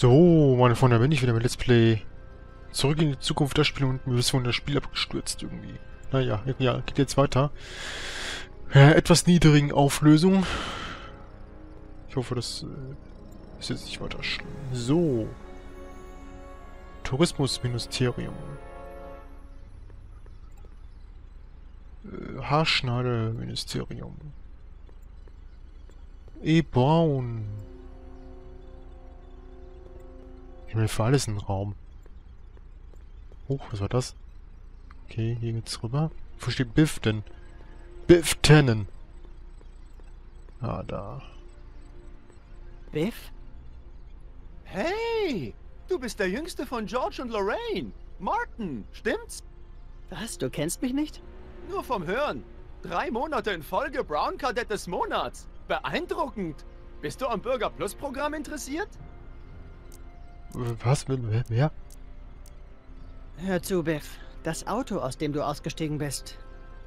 So, meine Freunde, da bin ich wieder mit Let's Play. Zurück in die Zukunft das Spiel und mir ist von das Spiel abgestürzt irgendwie. Naja, ja, geht jetzt weiter. Ja, etwas niedrigen Auflösung. Ich hoffe, das äh, ist jetzt nicht weiter schlimm. So. Tourismusministerium. Äh, Haarschneideministerium. E. Braun. Himmel für alles ein Raum. Hoch, was war das? Okay, hier geht's rüber. Wo steht Biff denn? Biff Tannen. Ah, da. Biff? Hey, du bist der Jüngste von George und Lorraine. Martin, stimmt's? Was, du kennst mich nicht? Nur vom Hören. Drei Monate in Folge Brown Kadett des Monats. Beeindruckend. Bist du am Bürger Plus Programm interessiert? Was? Wer? Hör zu, Biff. Das Auto, aus dem du ausgestiegen bist.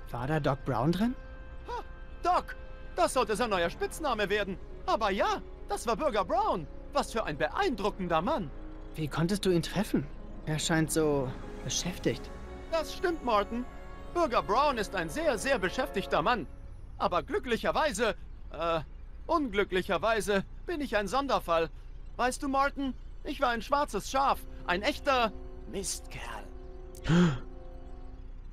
War da Doc Brown drin? Ha, Doc! Das sollte sein neuer Spitzname werden. Aber ja, das war Bürger Brown. Was für ein beeindruckender Mann. Wie konntest du ihn treffen? Er scheint so beschäftigt. Das stimmt, Martin. Bürger Brown ist ein sehr, sehr beschäftigter Mann. Aber glücklicherweise, äh, unglücklicherweise bin ich ein Sonderfall. Weißt du, Martin, ich war ein schwarzes Schaf. Ein echter Mistkerl.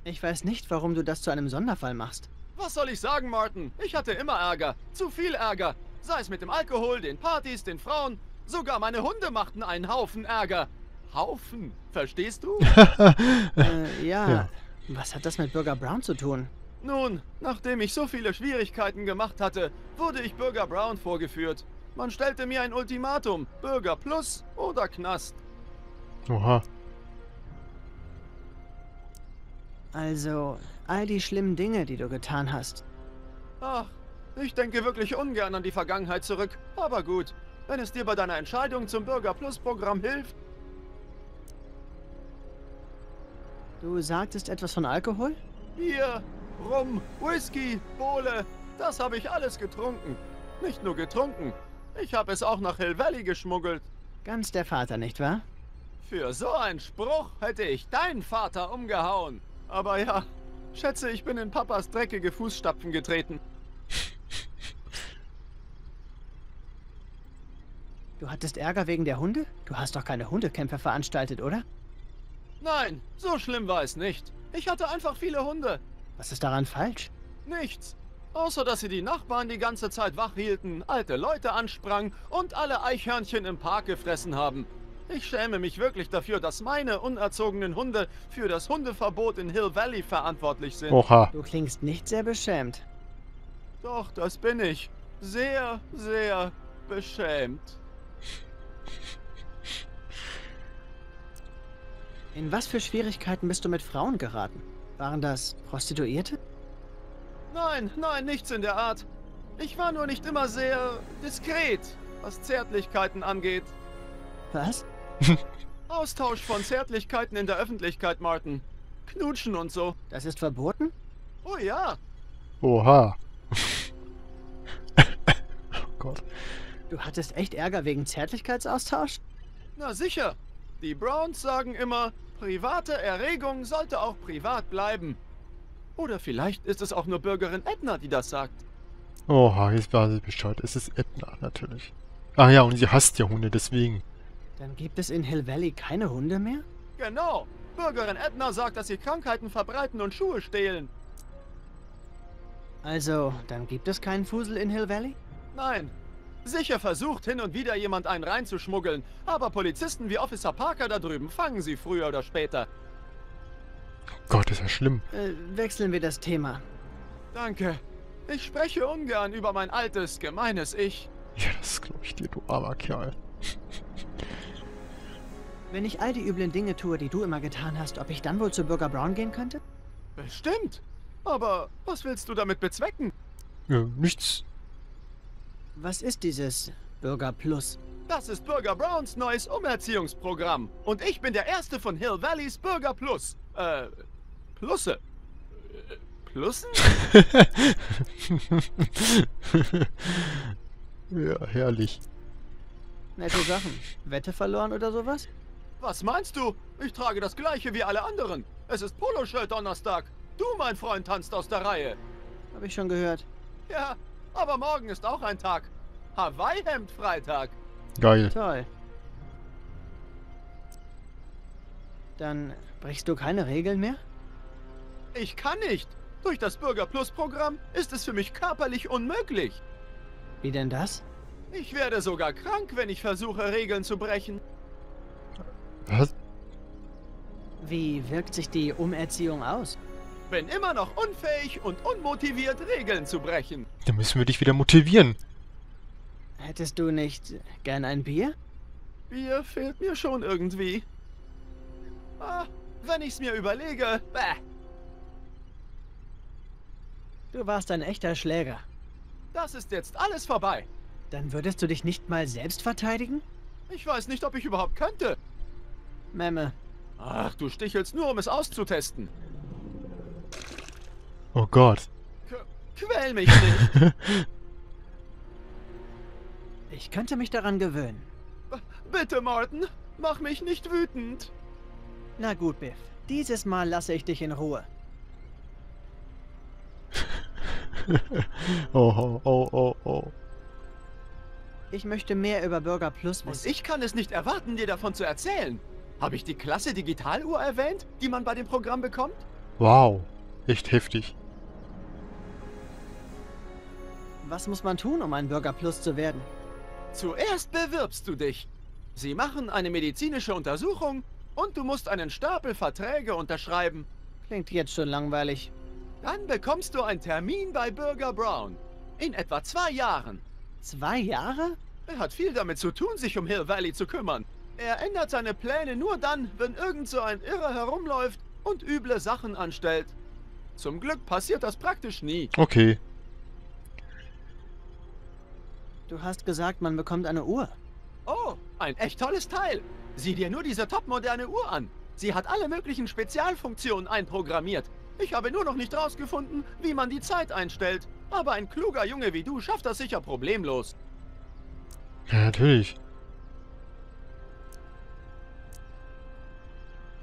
Ich weiß nicht, warum du das zu einem Sonderfall machst. Was soll ich sagen, Martin? Ich hatte immer Ärger. Zu viel Ärger. Sei es mit dem Alkohol, den Partys, den Frauen. Sogar meine Hunde machten einen Haufen Ärger. Haufen, verstehst du? äh, ja. ja. Was hat das mit Bürger Brown zu tun? Nun, nachdem ich so viele Schwierigkeiten gemacht hatte, wurde ich Bürger Brown vorgeführt. Man stellte mir ein Ultimatum. Bürger Plus oder Knast. Oha. Also, all die schlimmen Dinge, die du getan hast. Ach, ich denke wirklich ungern an die Vergangenheit zurück. Aber gut, wenn es dir bei deiner Entscheidung zum Bürger Plus Programm hilft. Du sagtest etwas von Alkohol? Bier, Rum, Whisky, Bowle, das habe ich alles getrunken. Nicht nur getrunken, ich habe es auch nach Hill Valley geschmuggelt. Ganz der Vater, nicht wahr? Für so einen Spruch hätte ich deinen Vater umgehauen. Aber ja, schätze, ich bin in Papas dreckige Fußstapfen getreten. Du hattest Ärger wegen der Hunde? Du hast doch keine Hundekämpfe veranstaltet, oder? Nein, so schlimm war es nicht. Ich hatte einfach viele Hunde. Was ist daran falsch? Nichts. Außer, dass sie die Nachbarn die ganze Zeit wach hielten, alte Leute ansprangen und alle Eichhörnchen im Park gefressen haben. Ich schäme mich wirklich dafür, dass meine unerzogenen Hunde für das Hundeverbot in Hill Valley verantwortlich sind. Oha. Du klingst nicht sehr beschämt. Doch, das bin ich. Sehr, sehr beschämt. In was für Schwierigkeiten bist du mit Frauen geraten? Waren das Prostituierte? Nein, nein, nichts in der Art. Ich war nur nicht immer sehr diskret, was Zärtlichkeiten angeht. Was? Austausch von Zärtlichkeiten in der Öffentlichkeit, Martin. Knutschen und so. Das ist verboten? Oh ja. Oha. oh Gott. Du hattest echt Ärger wegen Zärtlichkeitsaustausch? Na sicher. Die Browns sagen immer, private Erregung sollte auch privat bleiben. Oder vielleicht ist es auch nur Bürgerin Edna, die das sagt. Oha, jetzt weiß ich Bescheid. Es ist Edna, natürlich. Ach ja, und sie hasst ja Hunde, deswegen. Dann gibt es in Hill Valley keine Hunde mehr? Genau. Bürgerin Edna sagt, dass sie Krankheiten verbreiten und Schuhe stehlen. Also, dann gibt es keinen Fusel in Hill Valley? Nein. Sicher versucht hin und wieder jemand einen reinzuschmuggeln, aber Polizisten wie Officer Parker da drüben fangen sie früher oder später. Gott, ist ja schlimm. Äh, wechseln wir das Thema. Danke. Ich spreche ungern über mein altes, gemeines Ich. Ja, das glaube ich dir, du armer Kerl. Wenn ich all die üblen Dinge tue, die du immer getan hast, ob ich dann wohl zu Bürger Brown gehen könnte? Bestimmt. Aber was willst du damit bezwecken? Ja, nichts. Was ist dieses Bürger Plus? Das ist Bürger Browns neues Umerziehungsprogramm. Und ich bin der Erste von Hill Valleys Bürger Plus. Äh, Plusse. Plussen? ja, herrlich. Nette Sachen. Wette verloren oder sowas? Was meinst du? Ich trage das gleiche wie alle anderen. Es ist Poloshirt Donnerstag. Du, mein Freund, tanzt aus der Reihe. Habe ich schon gehört. Ja, aber morgen ist auch ein Tag. Hawaii-Hemd Freitag. Geil. Toll. Dann brichst du keine Regeln mehr? Ich kann nicht. Durch das Bürger Plus Programm ist es für mich körperlich unmöglich. Wie denn das? Ich werde sogar krank, wenn ich versuche, Regeln zu brechen. Was? Wie wirkt sich die Umerziehung aus? Bin immer noch unfähig und unmotiviert, Regeln zu brechen. Dann müssen wir dich wieder motivieren. Hättest du nicht gern ein Bier? Bier fehlt mir schon irgendwie. Ah, wenn ich's mir überlege, bäh, Du warst ein echter Schläger. das ist jetzt alles vorbei. Dann würdest du dich nicht mal selbst verteidigen? Ich weiß nicht, ob ich überhaupt könnte. Memme, Ach, du stichelst nur, um es auszutesten. Oh Gott. Qu quäl mich nicht. ich könnte mich daran gewöhnen. B bitte, Martin, mach mich nicht wütend. Na gut, Biff. Dieses Mal lasse ich dich in Ruhe. Oh, oh, oh, oh, oh. Ich möchte mehr über Bürger Plus Und wissen. ich kann es nicht erwarten, dir davon zu erzählen. Habe ich die klasse Digitaluhr erwähnt, die man bei dem Programm bekommt? Wow. Echt heftig. Was muss man tun, um ein Bürger Plus zu werden? Zuerst bewirbst du dich. Sie machen eine medizinische Untersuchung und du musst einen Stapel Verträge unterschreiben. Klingt jetzt schon langweilig. Dann bekommst du einen Termin bei Bürger Brown. In etwa zwei Jahren. Zwei Jahre? Er hat viel damit zu tun, sich um Hill Valley zu kümmern. Er ändert seine Pläne nur dann, wenn irgend so ein Irrer herumläuft und üble Sachen anstellt. Zum Glück passiert das praktisch nie. Okay. Du hast gesagt, man bekommt eine Uhr. Oh, ein echt tolles Teil. Sieh dir nur diese topmoderne Uhr an. Sie hat alle möglichen Spezialfunktionen einprogrammiert. Ich habe nur noch nicht rausgefunden, wie man die Zeit einstellt. Aber ein kluger Junge wie du schafft das sicher problemlos. Ja, natürlich.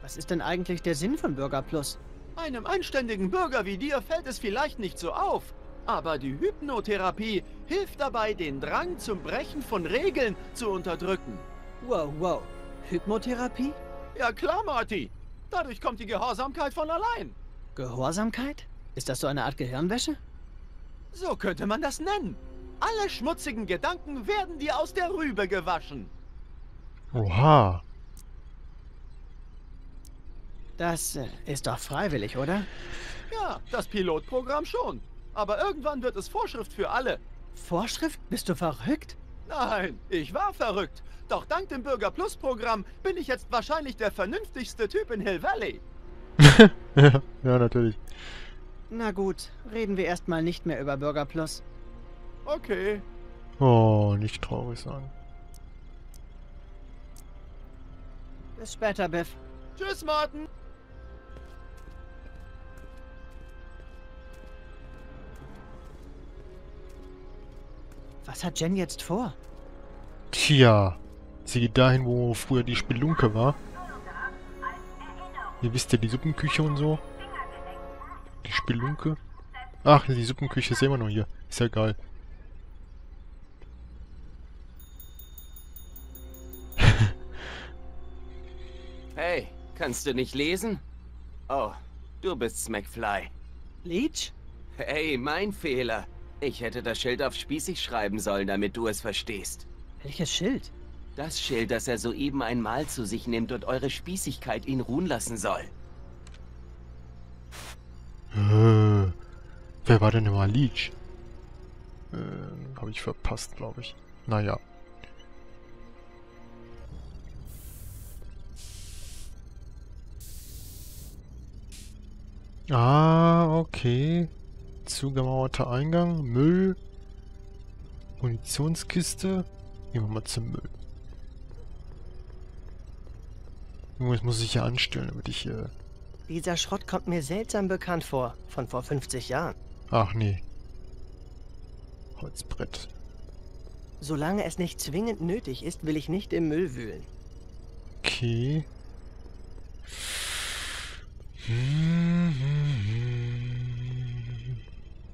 Was ist denn eigentlich der Sinn von Bürger Plus? Einem anständigen Bürger wie dir fällt es vielleicht nicht so auf. Aber die Hypnotherapie hilft dabei, den Drang zum Brechen von Regeln zu unterdrücken. Wow, wow. Hypnotherapie? Ja klar, Marty. Dadurch kommt die Gehorsamkeit von allein. Gehorsamkeit? Ist das so eine Art Gehirnwäsche? So könnte man das nennen. Alle schmutzigen Gedanken werden dir aus der Rübe gewaschen. Oha. Das äh, ist doch freiwillig, oder? Ja, das Pilotprogramm schon. Aber irgendwann wird es Vorschrift für alle. Vorschrift? Bist du verrückt? Nein, ich war verrückt. Doch dank dem Bürger Plus Programm bin ich jetzt wahrscheinlich der vernünftigste Typ in Hill Valley. ja, natürlich. Na gut, reden wir erstmal nicht mehr über Bürger Plus. Okay. Oh, nicht traurig sein. Bis später, Biff. Tschüss, Martin. Was hat Jen jetzt vor? Tja. Sie geht dahin, wo früher die Spelunke war. Ihr wisst ja, die Suppenküche und so. Die Spelunke. Ach, die Suppenküche ist ja immer noch hier. Ist ja geil. Hey, kannst du nicht lesen? Oh, du bist McFly. Leech? Hey, mein Fehler. Ich hätte das Schild auf spießig schreiben sollen, damit du es verstehst. Welches Schild? Das Schild, das er soeben einmal zu sich nimmt und eure Spießigkeit ihn ruhen lassen soll. Äh, wer war denn immer Leech? Äh, habe ich verpasst, glaube ich. Naja. Ah, okay. Zugemauerter Eingang, Müll, Munitionskiste. Gehen wir mal zum Müll. Irgendwas muss ich ja anstellen, damit ich hier... Dieser Schrott kommt mir seltsam bekannt vor, von vor 50 Jahren. Ach nee. Holzbrett. Solange es nicht zwingend nötig ist, will ich nicht im Müll wühlen. Okay.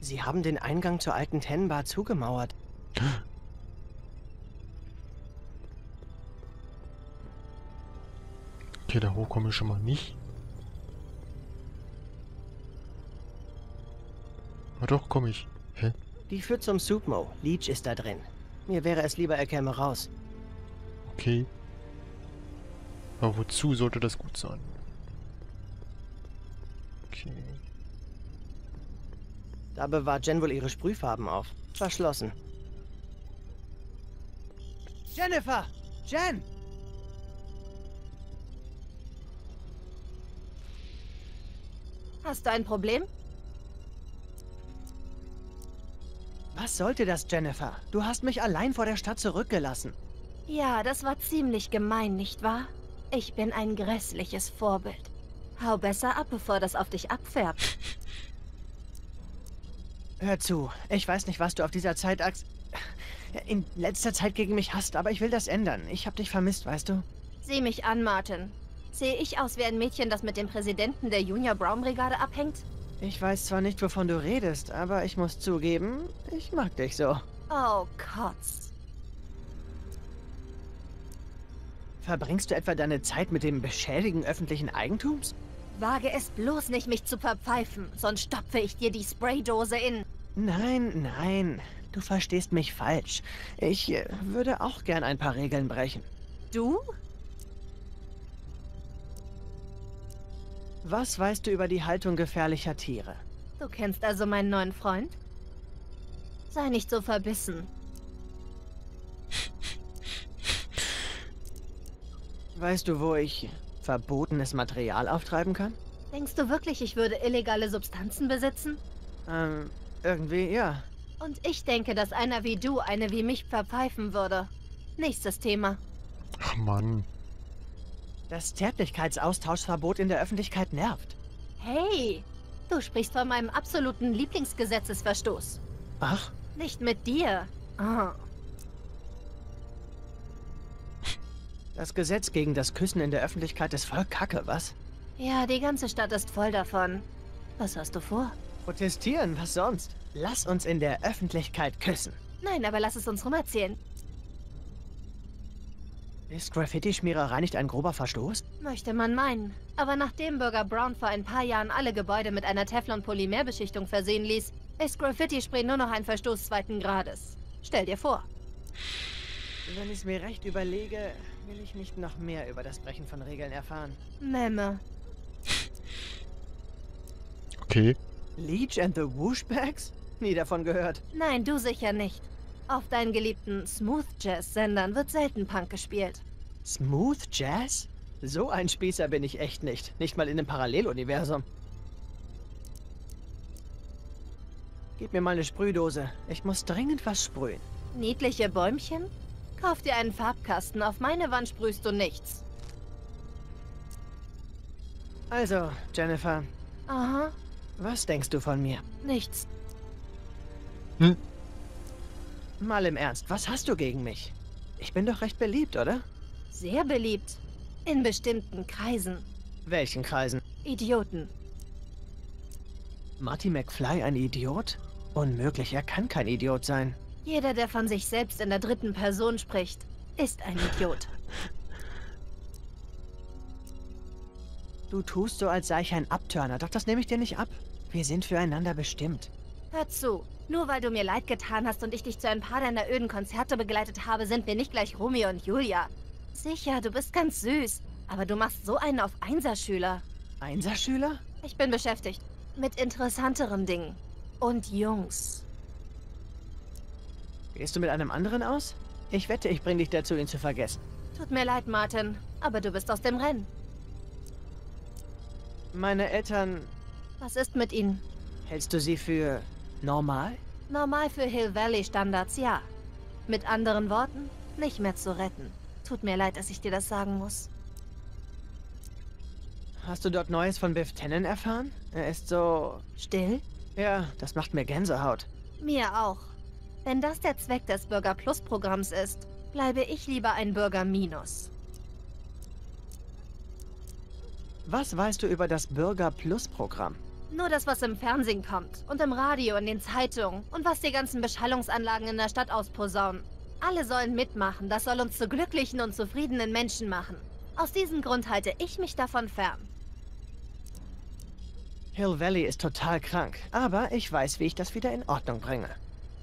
Sie haben den Eingang zur alten Tenbar zugemauert. Okay, da hoch komme ich schon mal nicht. Aber doch, komme ich. Hä? Die führt zum Supmo. Leech ist da drin. Mir wäre es lieber, er käme raus. Okay. Aber wozu sollte das gut sein? Okay. Da bewahrt Jen wohl ihre Sprühfarben auf. Verschlossen. Jennifer! Jen! Hast du ein Problem? Was sollte das, Jennifer? Du hast mich allein vor der Stadt zurückgelassen. Ja, das war ziemlich gemein, nicht wahr? Ich bin ein grässliches Vorbild. Hau besser ab, bevor das auf dich abfärbt. Hör zu, ich weiß nicht, was du auf dieser Zeitachse in letzter Zeit gegen mich hast, aber ich will das ändern. Ich hab dich vermisst, weißt du? Sieh mich an, Martin. Sehe ich aus wie ein Mädchen, das mit dem Präsidenten der Junior Brown Brigade abhängt? Ich weiß zwar nicht, wovon du redest, aber ich muss zugeben, ich mag dich so. Oh, Kotz. Verbringst du etwa deine Zeit mit dem Beschädigen öffentlichen Eigentums? Wage es bloß nicht, mich zu verpfeifen, sonst stopfe ich dir die Spraydose in. Nein, nein, du verstehst mich falsch. Ich äh, würde auch gern ein paar Regeln brechen. Du? Was weißt du über die Haltung gefährlicher Tiere? Du kennst also meinen neuen Freund? Sei nicht so verbissen. Weißt du, wo ich verbotenes Material auftreiben kann? Denkst du wirklich, ich würde illegale Substanzen besitzen? Ähm, irgendwie ja. Und ich denke, dass einer wie du eine wie mich verpfeifen würde. Nächstes Thema. Ach Mann. Das Zärtlichkeitsaustauschverbot in der Öffentlichkeit nervt. Hey, du sprichst von meinem absoluten Lieblingsgesetzesverstoß. Ach, Nicht mit dir. Oh. das Gesetz gegen das Küssen in der Öffentlichkeit ist voll Kacke, was? Ja, die ganze Stadt ist voll davon. Was hast du vor? Protestieren, was sonst? Lass uns in der Öffentlichkeit küssen. Nein, aber lass es uns rumerzählen. Ist Graffiti-Schmiererei nicht ein grober Verstoß? Möchte man meinen. Aber nachdem Bürger Brown vor ein paar Jahren alle Gebäude mit einer Teflon-Polymerbeschichtung versehen ließ, ist Graffiti-Spray nur noch ein Verstoß zweiten Grades. Stell dir vor. Wenn ich es mir recht überlege, will ich nicht noch mehr über das Brechen von Regeln erfahren. Memme. Okay. Leech and the Wooshbags? Nie davon gehört. Nein, du sicher nicht. Auf deinen geliebten Smooth Jazz-Sendern wird selten Punk gespielt. Smooth Jazz? So ein Spießer bin ich echt nicht. Nicht mal in einem Paralleluniversum. Gib mir mal eine Sprühdose. Ich muss dringend was sprühen. Niedliche Bäumchen? Kauf dir einen Farbkasten. Auf meine Wand sprühst du nichts. Also, Jennifer, Aha, was denkst du von mir? nichts. Hm. Mal im Ernst, was hast du gegen mich? Ich bin doch recht beliebt, oder? Sehr beliebt. In bestimmten Kreisen. Welchen Kreisen? Idioten. Marty McFly ein Idiot? Unmöglich, er kann kein Idiot sein. Jeder, der von sich selbst in der dritten Person spricht, ist ein Idiot. Du tust so, als sei ich ein Abtörner, doch das nehme ich dir nicht ab. Wir sind füreinander bestimmt. Hör zu. Nur weil du mir leid getan hast und ich dich zu ein paar deiner öden Konzerte begleitet habe, sind wir nicht gleich Romeo und Julia. Sicher, du bist ganz süß. Aber du machst so einen auf Einserschüler. Einserschüler? Ich bin beschäftigt. Mit interessanteren Dingen. Und Jungs. Gehst du mit einem anderen aus? Ich wette, ich bring dich dazu, ihn zu vergessen. Tut mir leid, Martin. Aber du bist aus dem Rennen. Meine Eltern, Was ist mit ihnen? hältst du sie für normal? Normal für Hill Valley Standards, ja. Mit anderen Worten, nicht mehr zu retten. Tut mir leid, dass ich dir das sagen muss. Hast du dort Neues von Biff Tannen erfahren? Er ist so... Still? Ja, das macht mir Gänsehaut. Mir auch. Wenn das der Zweck des Bürger Plus Programms ist, bleibe ich lieber ein Bürger Minus. Was weißt du über das Bürger Plus Programm? Nur das, was im Fernsehen kommt und im Radio, in den Zeitungen und was die ganzen Beschallungsanlagen in der Stadt ausposaunen. Alle sollen mitmachen, das soll uns zu glücklichen und zufriedenen Menschen machen. Aus diesem Grund halte ich mich davon fern. Hill Valley ist total krank, aber ich weiß, wie ich das wieder in Ordnung bringe.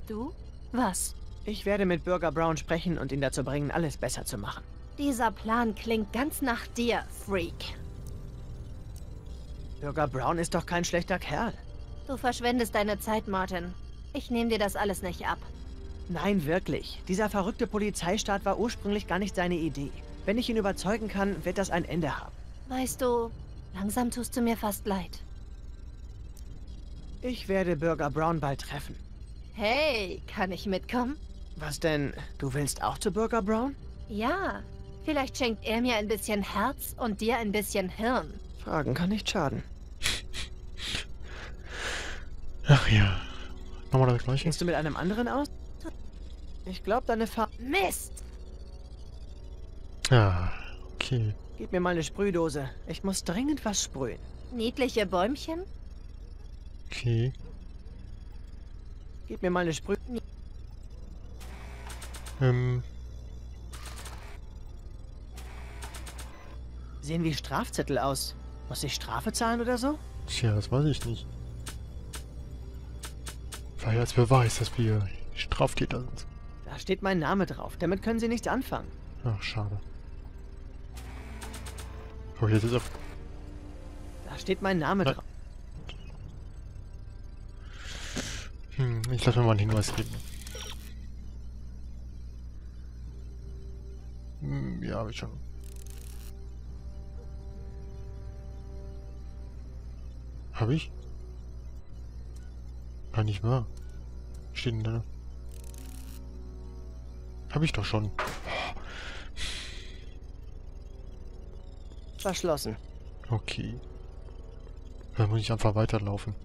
Du? Was? Ich werde mit Bürger Brown sprechen und ihn dazu bringen, alles besser zu machen. Dieser Plan klingt ganz nach dir, Freak. Bürger Brown ist doch kein schlechter Kerl. Du verschwendest deine Zeit, Martin. Ich nehme dir das alles nicht ab. Nein, wirklich. Dieser verrückte Polizeistaat war ursprünglich gar nicht seine Idee. Wenn ich ihn überzeugen kann, wird das ein Ende haben. Weißt du, langsam tust du mir fast leid. Ich werde Bürger Brown bald treffen. Hey, kann ich mitkommen? Was denn? Du willst auch zu Bürger Brown? Ja, vielleicht schenkt er mir ein bisschen Herz und dir ein bisschen Hirn. Fragen kann nicht schaden. Ach ja. Nochmal das gleiche. Gehst du mit einem anderen aus? Ich glaube, deine Fa... Mist! Ja, okay. Gib mir mal eine Sprühdose. Ich muss dringend was sprühen. Niedliche Bäumchen? Okay. Gib mir mal eine Sprüh... Ähm, Sehen wie Strafzettel aus. Muss ich Strafe zahlen oder so? tja, das weiß ich nicht. Vielleicht als Beweis, dass wir Straftäter sind. Da steht mein Name drauf. Damit können sie nichts anfangen. Ach, schade. Oh, jetzt ist auf... Da steht mein Name Nein. drauf. Hm, ich lasse mir mal einen Hinweis geben. Hm, ja, hab ich schon. Hab ich? Kann nicht wahr. Steht denn da? Hab ich doch schon. Verschlossen. Okay. Dann muss ich einfach weiterlaufen.